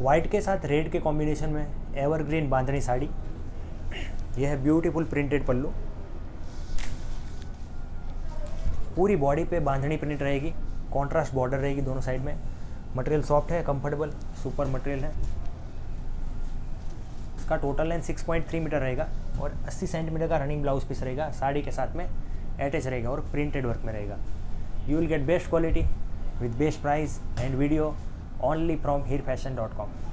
White के साथ red के कॉम्बिनेशन में एवरग्रीन बांधनी साड़ी। यह है ब्यूटीफुल प्रिंटेड पल्लू। पूरी बॉडी पे बांधनी प्रिंट रहेगी। कॉन्ट्रास्ट बॉर्डर रहेगी दोनों साइड में। मटेरियल सॉफ्ट है कंफर्टेबल सुपर मटेरियल है। इसका टोटल लेंथ 6.3 मीटर रहेगा और 80 सेंटीमीटर का रनिंग ब्लाउज पीस रहेगा। साड़ी के साथ में अटैच रहेगा और प्रिंटेड वर्क में रहेगा। You will get best quality with best price and video. Only from hirfashion.com